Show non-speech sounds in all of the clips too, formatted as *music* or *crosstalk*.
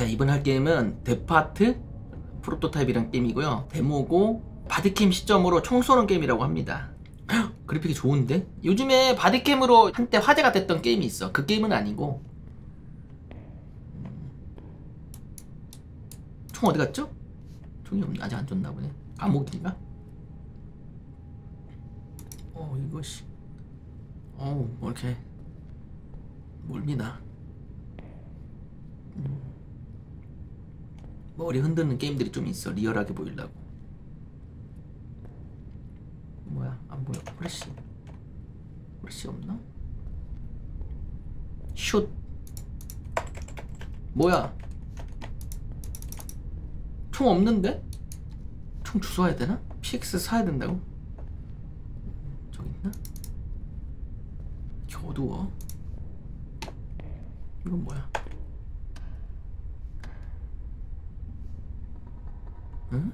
자 이번 할 게임은 Deppart Prototype이란 게임이고요 데모고 bodycam 시점으로 총 쏘는 게임이라고 합니다 헉, *gasps* 그래픽이 좋은데? 요즘에 bodycam으로 한때 화제가 됐던 게임이 있어 그 게임은 아니고 음. 총 어디 갔죠? 총이 없나? 아직 안 줬나 보네 감옥인가? 어 이것이 어우 뭐 이렇게 몰미나 음. 머리 흔드는 게임들이 좀 있어 리얼하게 보이려고 뭐야 안 보여 프레시 프레시 없나? 슛 뭐야 총 없는데? 총 주워야 되나? PX 사야 된다고? 저기 있나? 이렇게 어두워 이건 뭐야 응?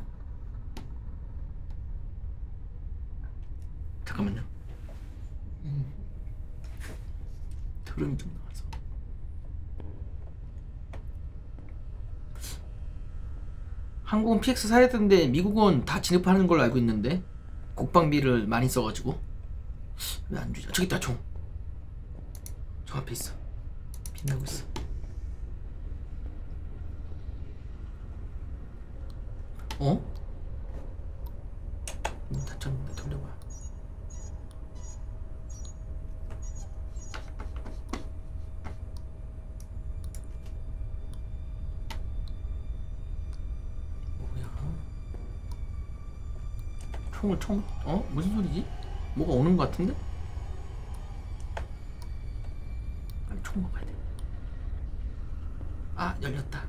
잠깐만요. 음. 드럼이 좀 나와서. 한국은 PX 사야 되는데 미국은 다 진입하는 걸로 알고 있는데 국방비를 많이 써가지고 왜 안 주죠? 저기 있다 총. 저 앞에 있어. 빛나고 있어. 어? 문 닫혔는데 돌려봐. 뭐야? 총을 총? 어? 무슨 소리지? 뭐가 오는 것 같은데? 빨리 총 먹어야 돼. 아 열렸다.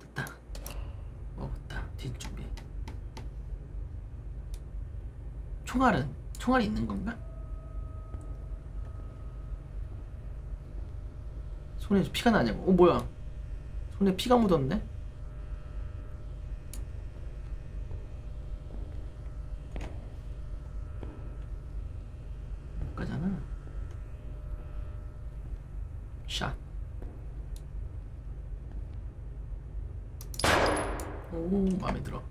됐다. 먹었다. 뒷 준비. 총알은 총알이 있는 건가? 손에 피가 나냐고. 어 뭐야? 손에 피가 묻었네. 못 가잖아. 샷. 오 마음에 들어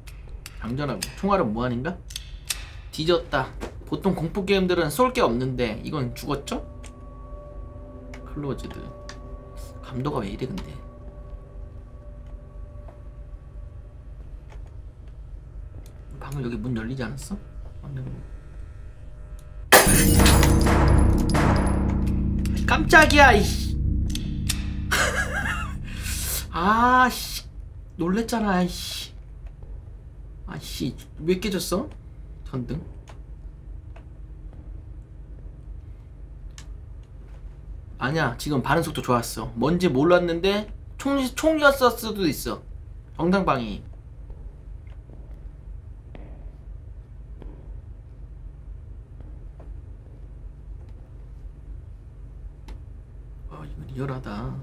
장전하고 총알은 무한인가? 뒤졌다 보통 공포 게임들은 쏠 게 없는데 이건 죽었죠? 클로즈드 감도가 왜 이래 근데 방금 여기 문 열리지 않았어? 깜짝이야 이씨. *laughs* 아씨. 놀랬잖아 아이씨. 아씨. 왜 깨졌어? 전등. 아니야 지금 반응 속도 좋았어. 뭔지 몰랐는데 총, 총이었을 수도 있어. 정당방위 리얼하다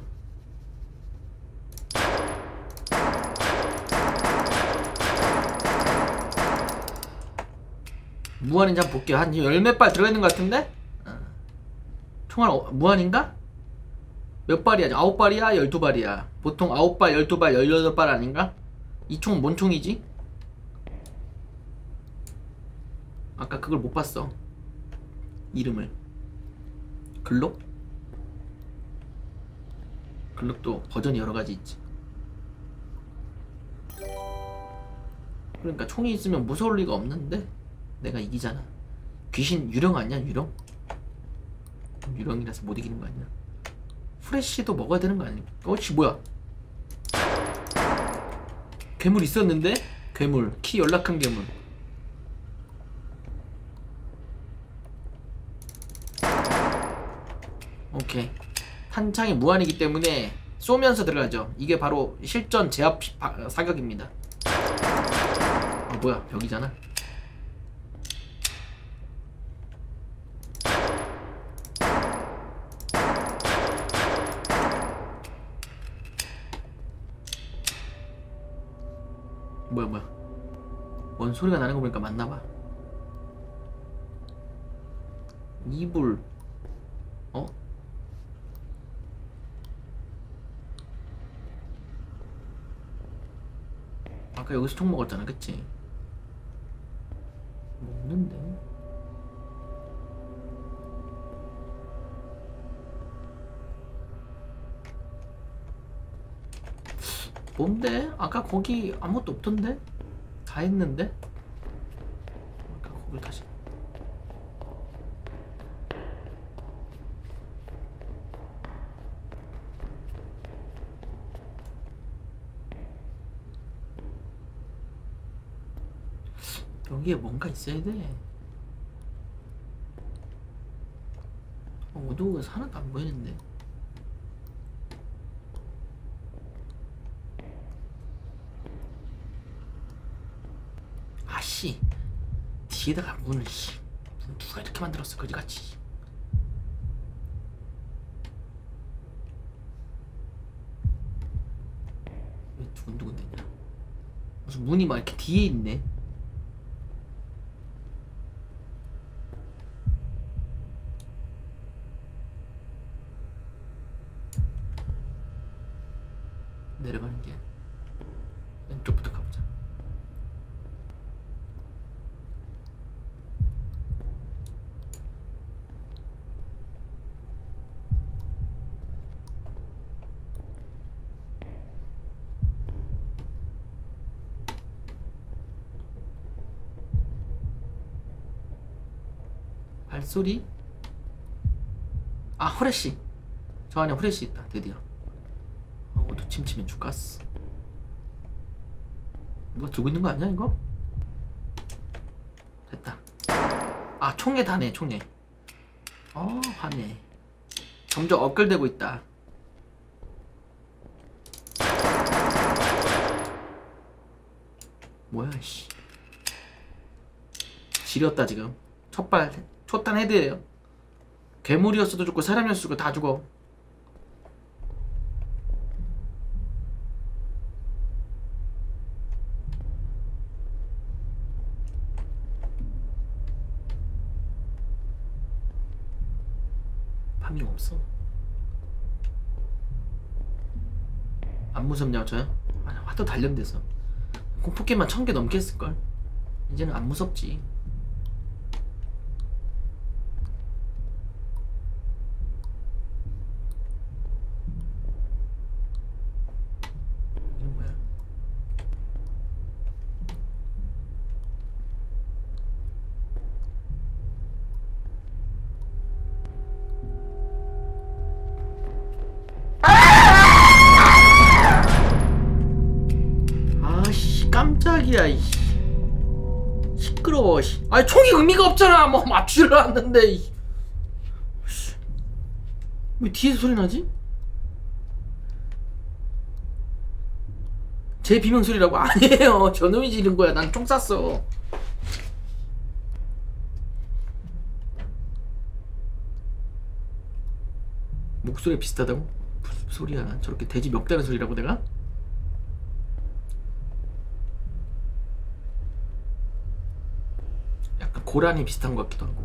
무한인지 한번 볼게요. 한 열 몇 발 들어있는 것 같은데? 어. 총알 어, 무한인가? 몇 발이야? 아홉 발이야? 열두 발이야? 보통 아홉 발, 열두 발, 열여덟 발 아닌가? 이 총 뭔 총이지? 아까 그걸 못 봤어. 이름을. 글록? 글록도 버전이 여러 가지 있지. 그러니까 총이 있으면 무서울 리가 없는데 내가 이기잖아. 귀신 유령 아니야 유령? 유령이라서 못 이기는 거 아니야? 프레쉬도 먹어야 되는 거 아니야? 어씨 뭐야? 괴물 있었는데? 괴물 키 연락한 괴물. 오케이 탄창이 무한이기 때문에 쏘면서 들어가죠. 이게 바로 실전 제압 사격입니다. 아 뭐야 벽이잖아. 뭐야 뭐야 뭔 소리가 나는 거 보니까 맞나봐 이불 어? 아까 여기서 총 먹었잖아, 그치? 먹는데? 뭔데? 아까 거기 아무것도 없던데? 다 했는데? 아까 거길 다시 여기에 뭔가 있어야 돼. 어, 어두워서 하나도 안 보이는데. 아씨 뒤에다가 문을 씨문 누가 이렇게 만들었어 거지같이 왜 두근두근대냐 무슨 문이 막 이렇게 뒤에 있네 내려가는 게 왼쪽부터 가보자 발소리? 아 후레쉬. 저 안에 후레쉬 있다. 드디어. 어, 어두 침침해 죽겠어. 누가 들고 있는 거 아니야 이거? 됐다. 아 총에 다네 총에. 어 화내. 점점 업글되고 있다. 뭐야 씨. 지렸다 지금. 첫발 초탄 헤드예요. 괴물이었어도 죽고 사람이었어도 다 죽어. 파밍 없어? 안 무섭냐고 저요? 아니 화도 단련돼서. 공포게임만 천 개 넘게 했을걸? 이제는 안 무섭지 없잖아 뭐 맞추려 왔는데. 왜 뒤에서 소리 나지? 제 비명 소리라고 *laughs* 아니에요 저놈이 지른 거야 난 총 쐈어 목소리 비슷하다고? 무슨 소리야 저렇게 돼지 멱다는 소리라고 내가? 고라니 비슷한 것 같기도 하고.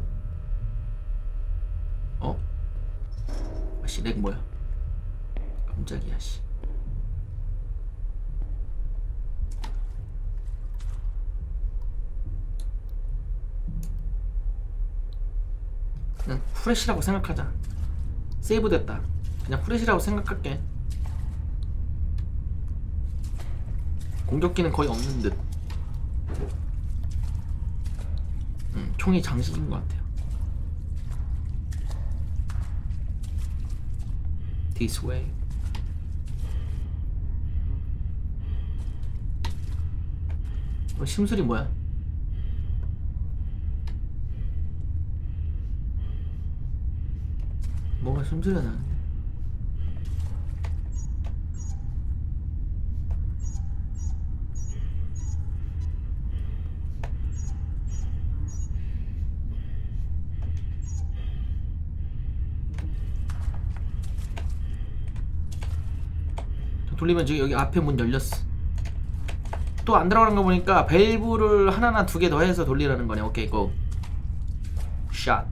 어? 아씨 렉 뭐야? 깜짝이야 씨. 그냥 후레쉬라고 생각하자. 세이브 됐다. 그냥 후레쉬라고 생각할게. 공격기는 거의 없는 듯 음, 총이 장식인 것 같아요. This way. 어, 심술이 뭐야? 뭐가 심술이 나는데? 돌리면 지금 여기 앞에 문 열렸어. 또 안 들어가는 거 보니까 밸브를 하나나 두 개 더 해서 돌리라는 거네. 오케이, 고. 샷.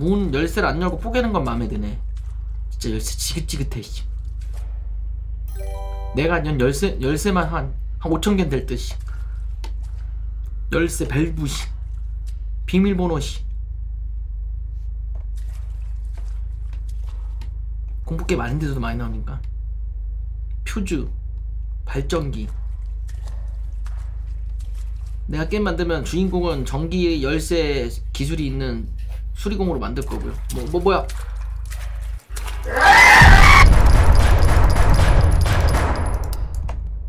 문 열쇠를 안 열고 뽀개는 건 마음에 드네. 진짜 열쇠 지긋지긋해. 씨. 내가 연 열쇠 열쇠만 한, 한 5천 개는 될 듯이. 열쇠 벨브시. 비밀번호시. 공포 게임 아닌데도 많이 나오니까. 퓨즈. 발전기. 내가 게임 만들면 주인공은 전기 열쇠 기술이 있는 수리공으로 만들 거고요. 뭐, 뭐 뭐야?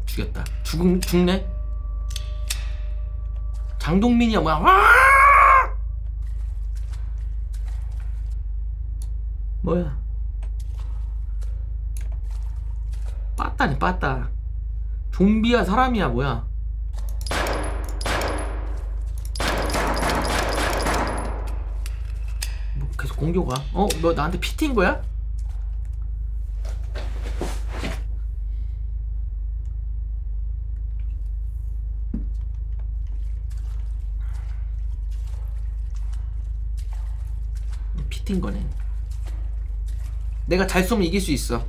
죽였다. 죽 죽네? 장동민이야 뭐야? 와! 뭐야? 빠따니 빠따. 좀비야 사람이야 뭐야? 뭐 계속 공교가? 어? 너 나한테 피티인 거야? 피티인 거네. 내가 잘 쏘면 이길 수 있어.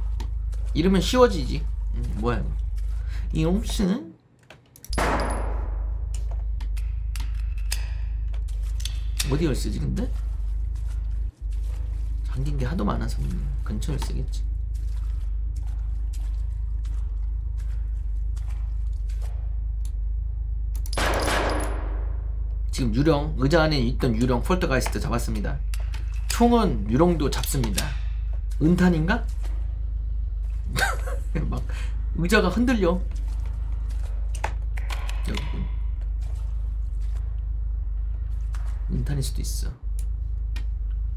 이러면 쉬워지지. 음, 뭐야 이거? 이용신? 어디 열쓰지 근데? 잠긴 게 하도 많아서 근처에 쓰겠지. 지금 유령 의자 안에 있던 유령 폴터가이스트 잡았습니다. 총은 유령도 잡습니다. 은탄인가? *laughs* 막 의자가 흔들려. 여러분. 은탄일 수도 있어.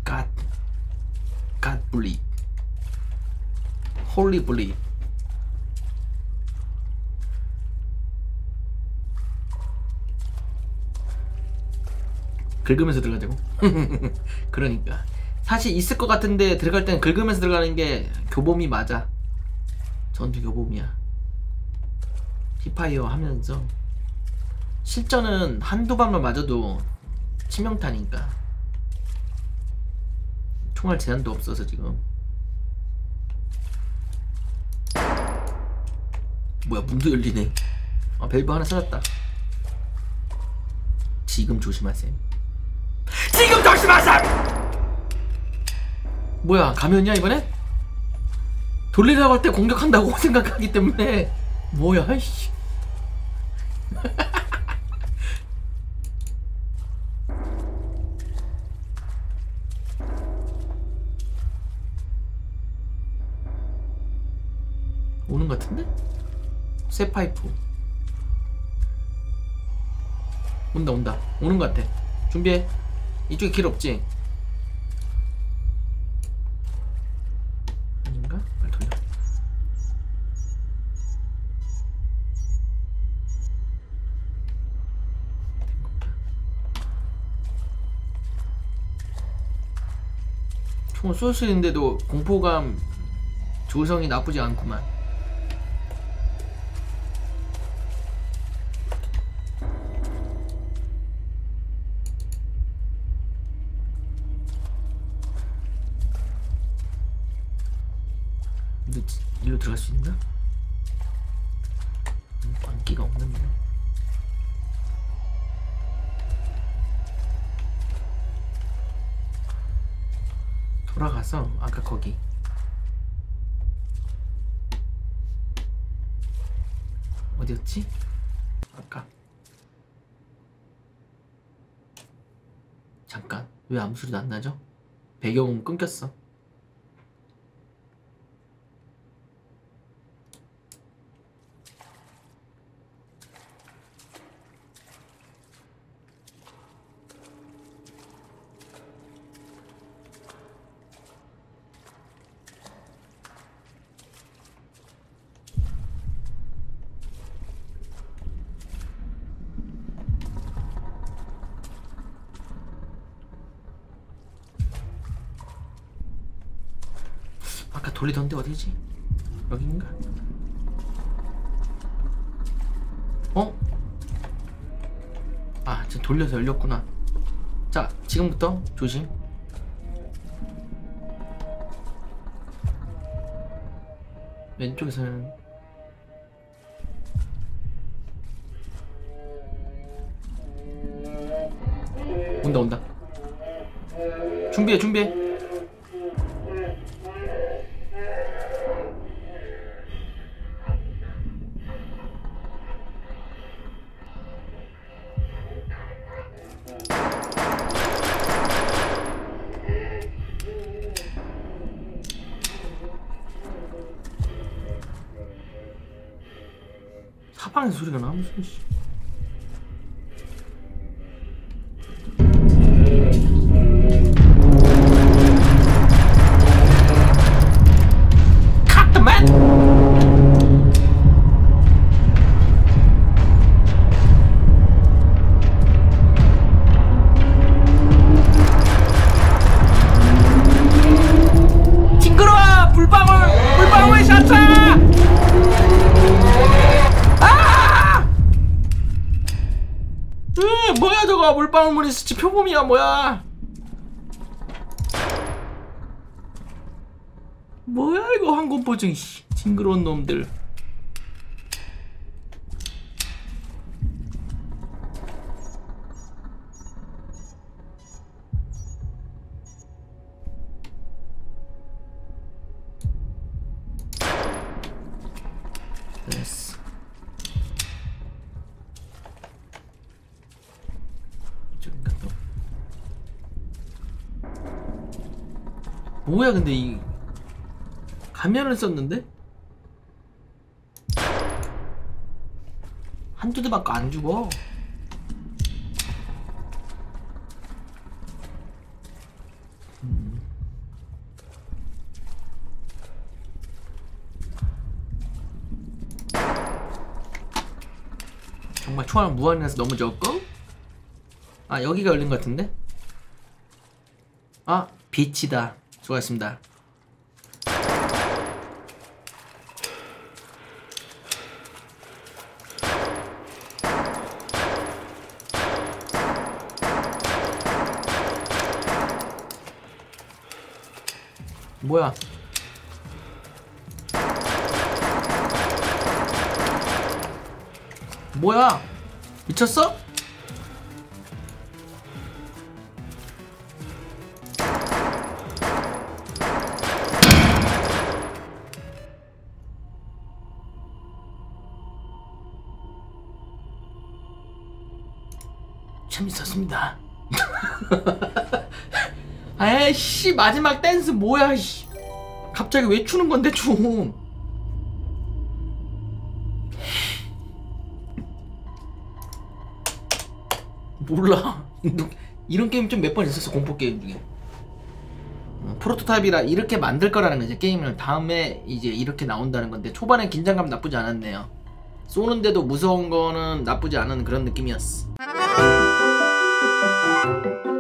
God, God bleed, Holy bleed. 긁으면서 들어가자고. *laughs* 그러니까 사실 있을 것 같은데 들어갈 땐 긁으면서 들어가는 게 교범이 맞아. 전투 교범이야. 히파이어 하면서 실전은 한두 발만 맞아도 치명타니까 총알 제한도 없어서 지금. 뭐야 문도 열리네. 아 밸브 하나 찾았다. 지금 조심하세요 지금 조심하세요 뭐야 가면이야 이번에? 돌리려고 할 때 공격한다고 *laughs* 생각하기 때문에 뭐야 이씨 *laughs* 새 파이프. 온다 온다. 오는 것 같아. 준비해. 이쪽에 길 없지? 아닌가? 빨리 돌려. 총을 쏠 수 있는데도 공포감 조성이 나쁘지 않구만 기가 없는데. 돌아가서 아까 거기. 어디였지? 아까. 잠깐. 왜 아무 소리도 안 나죠? 배경음 끊겼어 돌리던데 어디지? 여긴가? 어? 아, 지금 돌려서 열렸구나. 자, 지금부터 조심. 왼쪽에서는 온다 온다 준비해 준비해 사방에서 소 물방울물이 스치 표범이야 뭐야? 뭐야 이거 항공포증 씨. 징그러운 놈들 뭐야 근데 이 가면을 썼는데? 한두 대 맞고 안 죽어. 음. 정말 총알 무한이라서 너무 적고 아 여기가 열린 것 같은데? 아 빛이다 수고하셨습니다. 뭐야? 뭐야? 미쳤어? 재밌었습니다. *laughs* 아이씨 마지막 댄스 뭐야 씨. 갑자기 왜 추는 건데 춤? 몰라. *laughs* 이런 게임 좀 몇 번 있었어 공포 게임 중에. 어, 프로토타입이라 이렇게 만들 거라는 거지 게임을 다음에 이제 이렇게 나온다는 건데 초반에 긴장감 나쁘지 않았네요. 쏘는데도 무서운 거는 나쁘지 않은 그런 느낌이었어. Thank you.